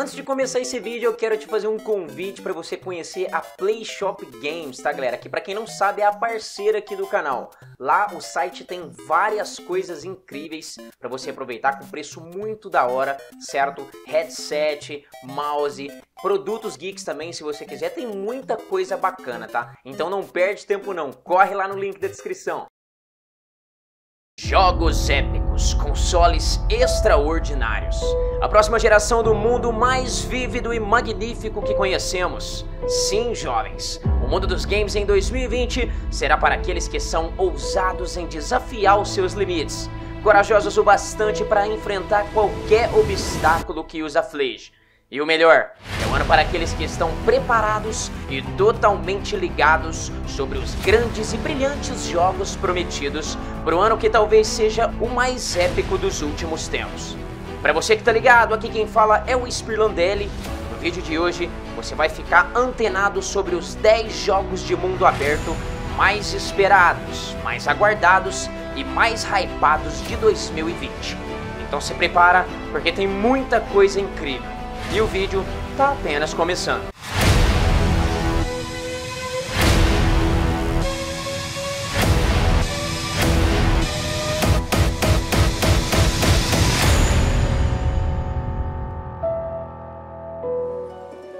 Antes de começar esse vídeo, eu quero te fazer um convite para você conhecer a Play Shop Games, tá galera? Que para quem não sabe é a parceira aqui do canal. Lá o site tem várias coisas incríveis para você aproveitar com preço muito da hora, certo? Headset, mouse, produtos geeks também, se você quiser, tem muita coisa bacana, tá? Então não perde tempo não, corre lá no link da descrição. Jogos épicos, consoles extraordinários. A próxima geração do mundo mais vívido e magnífico que conhecemos. Sim, jovens, o mundo dos games em 2020 será para aqueles que são ousados em desafiar os seus limites, corajosos o bastante para enfrentar qualquer obstáculo que os aflige e o melhor, ano para aqueles que estão preparados e totalmente ligados sobre os grandes e brilhantes jogos prometidos para o ano que talvez seja o mais épico dos últimos tempos. Para você que tá ligado, aqui quem fala é o Spirlandelli. No vídeo de hoje, você vai ficar antenado sobre os 10 jogos de mundo aberto mais esperados, mais aguardados e mais hypados de 2020. Então se prepara, porque tem muita coisa incrível. E o vídeo está apenas começando.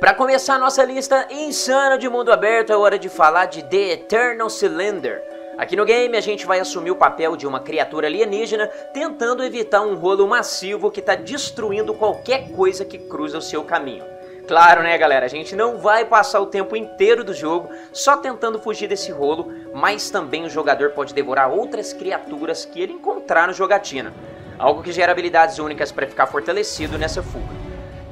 Para começar nossa lista insana de mundo aberto, é hora de falar de The Eternal Cylinder, Aqui no game a gente vai assumir o papel de uma criatura alienígena tentando evitar um rolo massivo que está destruindo qualquer coisa que cruza o seu caminho. Claro, né, galera? A gente não vai passar o tempo inteiro do jogo só tentando fugir desse rolo, mas também o jogador pode devorar outras criaturas que ele encontrar no jogatina, algo que gera habilidades únicas para ficar fortalecido nessa fuga.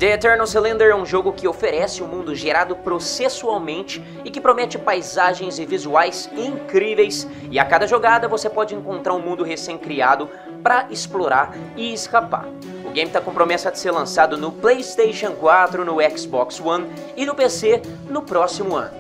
The Eternal Cylinder é um jogo que oferece um mundo gerado processualmente e que promete paisagens e visuais incríveis, e a cada jogada você pode encontrar um mundo recém-criado para explorar e escapar. O game está com promessa de ser lançado no PlayStation 4, no Xbox One e no PC no próximo ano.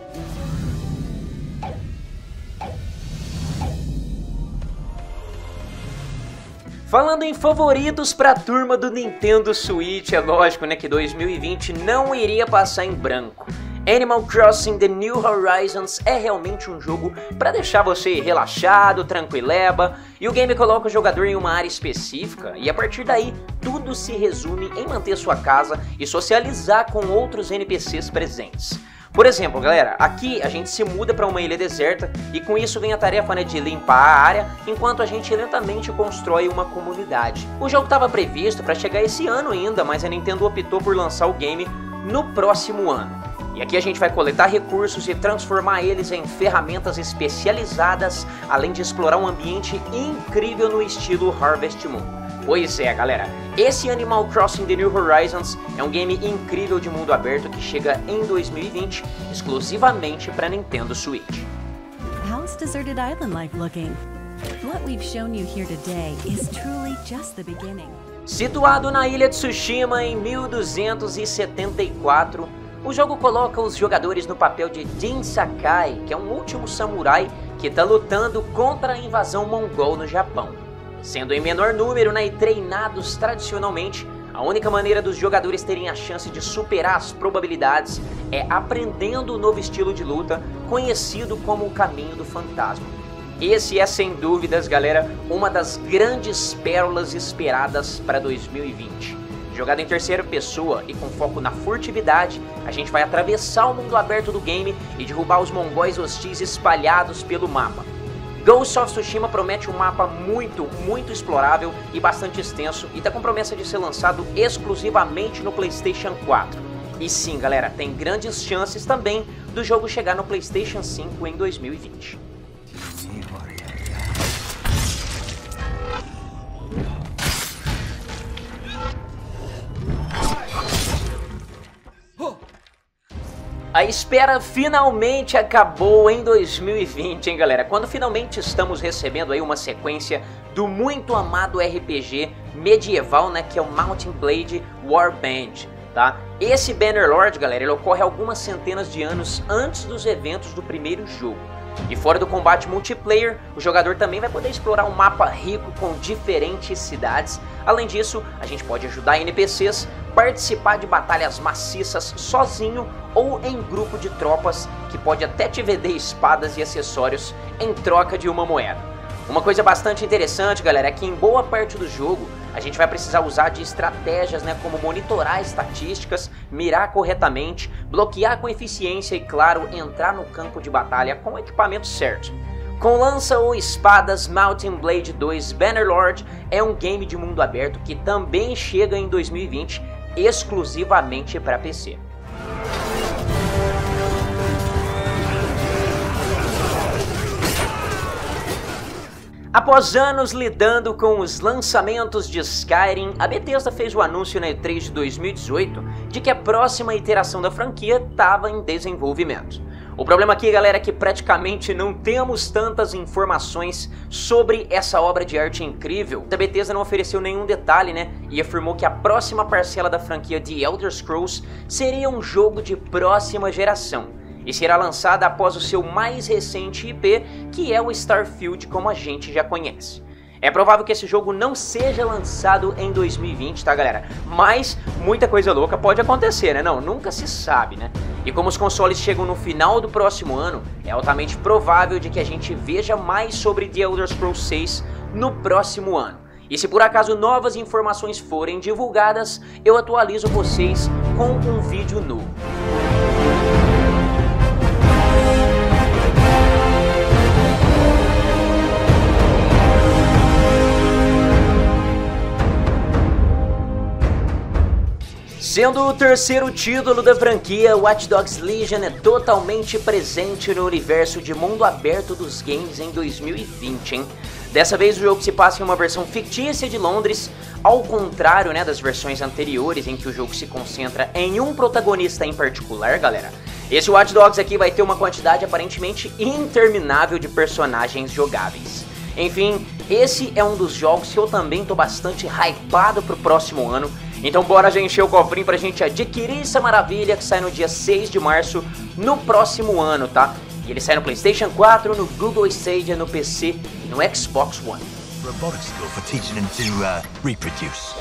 Falando em favoritos para a turma do Nintendo Switch, é lógico né, que 2020 não iria passar em branco. Animal Crossing The New Horizons é realmente um jogo para deixar você relaxado, tranquileba, e o game coloca o jogador em uma área específica, e a partir daí tudo se resume em manter sua casa e socializar com outros NPCs presentes. Por exemplo, galera, aqui a gente se muda para uma ilha deserta e com isso vem a tarefa né, de limpar a área enquanto a gente lentamente constrói uma comunidade. O jogo estava previsto para chegar esse ano ainda, mas a Nintendo optou por lançar o game no próximo ano. E aqui a gente vai coletar recursos e transformar eles em ferramentas especializadas, além de explorar um ambiente incrível no estilo Harvest Moon. Pois é, galera. Esse Animal Crossing The New Horizons é um game incrível de mundo aberto que chega em 2020 exclusivamente para Nintendo Switch. How's Deserted Island life looking? What we've shown you here today is truly just the beginning. Situado na ilha de Tsushima em 1274, o jogo coloca os jogadores no papel de Jin Sakai, que é um último samurai que está lutando contra a invasão mongol no Japão. Sendo em menor número né, e treinados tradicionalmente, a única maneira dos jogadores terem a chance de superar as probabilidades é aprendendo o novo estilo de luta conhecido como o Caminho do Fantasma. Esse é sem dúvidas, galera, uma das grandes pérolas esperadas para 2020. Jogado em terceira pessoa e com foco na furtividade, a gente vai atravessar o mundo aberto do game e derrubar os mongóis hostis espalhados pelo mapa. Ghost of Tsushima promete um mapa muito, muito explorável e bastante extenso e está com promessa de ser lançado exclusivamente no PlayStation 4. E sim, galera, tem grandes chances também do jogo chegar no PlayStation 5 em 2020. A espera finalmente acabou em 2020, hein, galera? Quando finalmente estamos recebendo aí uma sequência do muito amado RPG medieval, né, que é o Mountain Blade Warband, tá? Esse Bannerlord, galera, ele ocorre algumas centenas de anos antes dos eventos do primeiro jogo. E fora do combate multiplayer, o jogador também vai poder explorar um mapa rico com diferentes cidades. Além disso, a gente pode ajudar NPCs participar de batalhas maciças sozinho ou em grupo de tropas que pode até te vender espadas e acessórios em troca de uma moeda. Uma coisa bastante interessante, galera, é que em boa parte do jogo a gente vai precisar usar de estratégias, né, como monitorar estatísticas, mirar corretamente, bloquear com eficiência e, claro, entrar no campo de batalha com o equipamento certo. Com lança ou espadas, Mountain Blade 2 Bannerlord é um game de mundo aberto que também chega em 2020 exclusivamente para PC. Após anos lidando com os lançamentos de Skyrim, a Bethesda fez o anúncio na E3 de 2018 de que a próxima iteração da franquia estava em desenvolvimento. O problema aqui, galera, é que praticamente não temos tantas informações sobre essa obra de arte incrível. A Bethesda não ofereceu nenhum detalhe, né? E afirmou que a próxima parcela da franquia The Elder Scrolls seria um jogo de próxima geração e será lançada após o seu mais recente IP, que é o Starfield como a gente já conhece. É provável que esse jogo não seja lançado em 2020, tá galera? Mas muita coisa louca pode acontecer, né? Não, nunca se sabe, né? E como os consoles chegam no final do próximo ano, é altamente provável de que a gente veja mais sobre The Elder Scrolls 6 no próximo ano. E se por acaso novas informações forem divulgadas, eu atualizo vocês com um vídeo novo. Sendo o terceiro título da franquia, Watch Dogs Legion é totalmente presente no universo de mundo aberto dos games em 2020, hein? Dessa vez o jogo se passa em uma versão fictícia de Londres, ao contrário né, das versões anteriores em que o jogo se concentra em um protagonista em particular, galera. Esse Watch Dogs aqui vai ter uma quantidade aparentemente interminável de personagens jogáveis. Enfim, esse é um dos jogos que eu também tô bastante hypado pro próximo ano, então bora já encher o cofrinho pra gente adquirir essa maravilha que sai no dia 6 de março no próximo ano, tá? E ele sai no PlayStation 4, no Google Stadia, no PC e no Xbox One. Robotic skill for teaching him to uh, reproduce.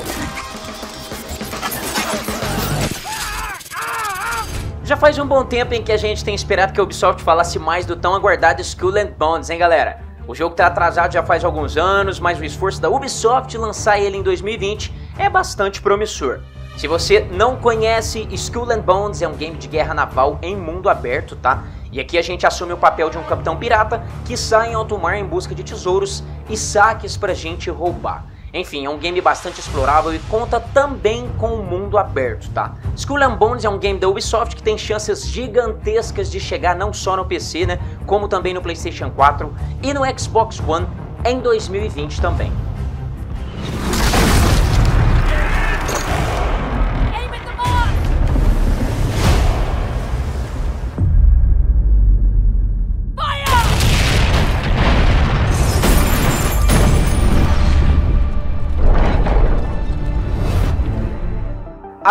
Já faz um bom tempo em que a gente tem esperado que a Ubisoft falasse mais do tão aguardado Skull and Bones, hein galera? O jogo está atrasado já faz alguns anos, mas o esforço da Ubisoft lançar ele em 2020 é bastante promissor. Se você não conhece, Skull and Bones é um game de guerra naval em mundo aberto, tá? E aqui a gente assume o papel de um capitão pirata que sai em alto mar em busca de tesouros e saques pra gente roubar. Enfim, é um game bastante explorável e conta também com o mundo aberto, tá? Skull and Bones é um game da Ubisoft que tem chances gigantescas de chegar não só no PC, né, como também no PlayStation 4 e no Xbox One em 2020 também.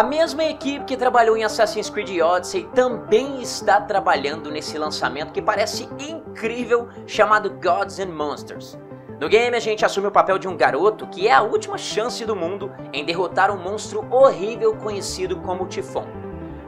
A mesma equipe que trabalhou em Assassin's Creed Odyssey também está trabalhando nesse lançamento que parece incrível chamado Gods and Monsters. No game a gente assume o papel de um garoto que é a última chance do mundo em derrotar um monstro horrível conhecido como Tifon.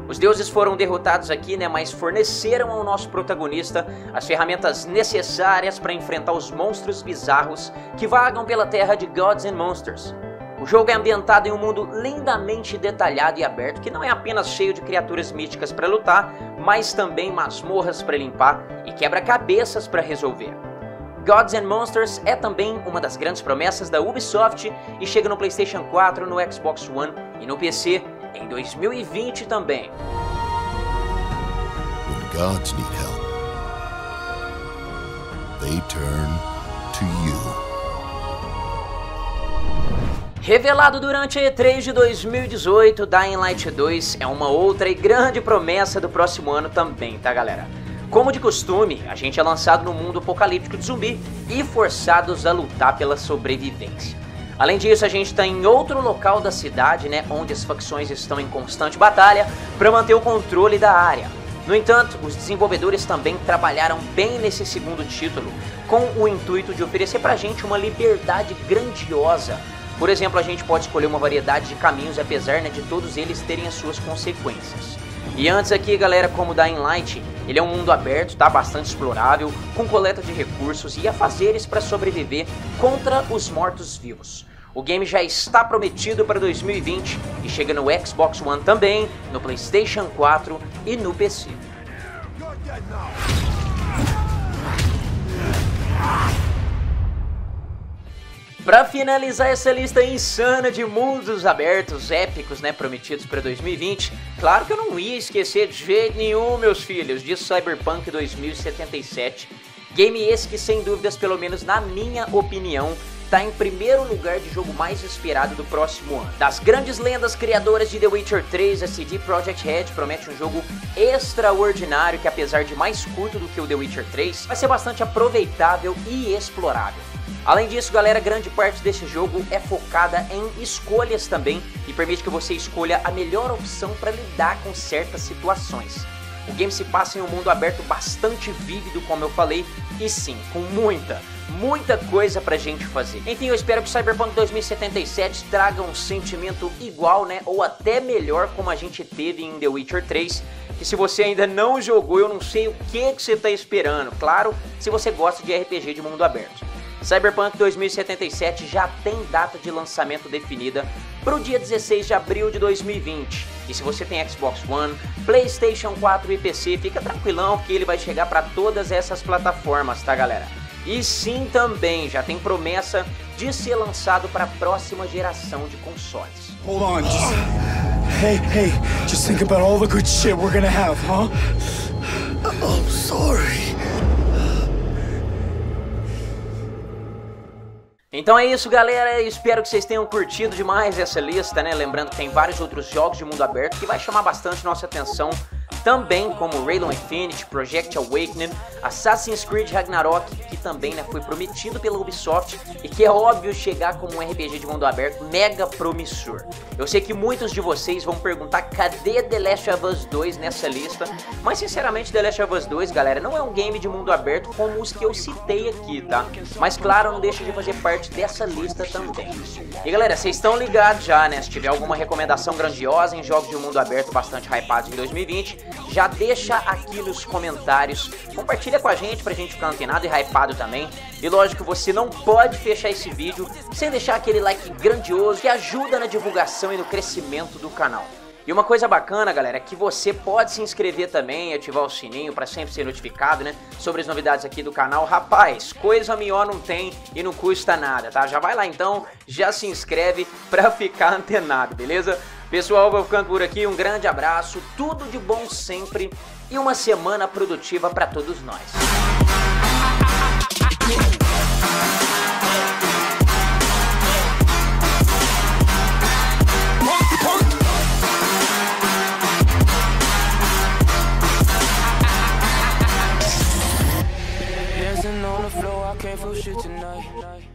Os deuses foram derrotados aqui, né, mas forneceram ao nosso protagonista as ferramentas necessárias para enfrentar os monstros bizarros que vagam pela terra de Gods and Monsters. O jogo é ambientado em um mundo lindamente detalhado e aberto, que não é apenas cheio de criaturas místicas para lutar, mas também masmorras para limpar e quebra-cabeças para resolver. Gods and Monsters é também uma das grandes promessas da Ubisoft e chega no PlayStation 4, no Xbox One e no PC em 2020 também. When gods need help, they turn to you. Revelado durante a E3 de 2018, Dying Light 2 é uma outra e grande promessa do próximo ano também, tá galera? Como de costume, a gente é lançado no mundo apocalíptico de zumbi e forçados a lutar pela sobrevivência. Além disso, a gente está em outro local da cidade, né, onde as facções estão em constante batalha para manter o controle da área. No entanto, os desenvolvedores também trabalharam bem nesse segundo título, com o intuito de oferecer pra gente uma liberdade grandiosa Por exemplo, a gente pode escolher uma variedade de caminhos, apesar né, de todos eles terem as suas consequências. E antes aqui, galera, como Dying Light, ele é um mundo aberto, tá? Bastante explorável, com coleta de recursos e afazeres para sobreviver contra os mortos-vivos. O game já está prometido para 2020 e chega no Xbox One também, no PlayStation 4 e no PC. Para finalizar essa lista insana de mundos abertos épicos, né, prometidos para 2020, claro que eu não ia esquecer de jeito nenhum, meus filhos, de Cyberpunk 2077. Game esse que sem dúvidas, pelo menos na minha opinião, está em primeiro lugar de jogo mais esperado do próximo ano. Das grandes lendas criadoras de The Witcher 3, a CD Projekt Red promete um jogo extraordinário que apesar de mais curto do que o The Witcher 3, vai ser bastante aproveitável e explorável. Além disso, galera, grande parte desse jogo é focada em escolhas também e permite que você escolha a melhor opção para lidar com certas situações. O game se passa em um mundo aberto bastante vívido, como eu falei, e sim, com muita, muita coisa pra gente fazer. Enfim, eu espero que Cyberpunk 2077 traga um sentimento igual, né, ou até melhor como a gente teve em The Witcher 3, que se você ainda não jogou, eu não sei o que, que você tá esperando. Claro, se você gosta de RPG de mundo aberto. Cyberpunk 2077 já tem data de lançamento definida para o dia 16 de abril de 2020. E se você tem Xbox One, PlayStation 4 e PC, fica tranquilão que ele vai chegar para todas essas plataformas, tá galera? E sim também já tem promessa de ser lançado para a próxima geração de consoles. Hold on, just... Hey, hey, just think about all the good shit we're gonna have, huh? I'm sorry. Então é isso, galera. Espero que vocês tenham curtido demais essa lista, né? Lembrando que tem vários outros jogos de mundo aberto que vai chamar bastante nossa atenção também como Halo Infinite, Project Awakening, Assassin's Creed Ragnarok, que também né, foi prometido pela Ubisoft e que é óbvio chegar como um RPG de mundo aberto mega promissor. Eu sei que muitos de vocês vão perguntar cadê The Last of Us 2 nessa lista, mas sinceramente The Last of Us 2, galera, não é um game de mundo aberto como os que eu citei aqui, tá? Mas claro, não deixa de fazer parte dessa lista também. E galera, vocês estão ligados já, né? Se tiver alguma recomendação grandiosa em jogos de mundo aberto bastante hypados em 2020, já deixa aqui nos comentários, compartilha com a gente pra gente ficar antenado e hypado também. E lógico, você não pode fechar esse vídeo sem deixar aquele like grandioso que ajuda na divulgação e no crescimento do canal. E uma coisa bacana, galera, é que você pode se inscrever também, ativar o sininho para sempre ser notificado, né, sobre as novidades aqui do canal. Rapaz, coisa melhor não tem e não custa nada, tá? Já vai lá então, já se inscreve para ficar antenado, beleza? Pessoal, vou ficando por aqui. Um grande abraço, tudo de bom sempre e uma semana produtiva para todos nós. can't feel shit tonight.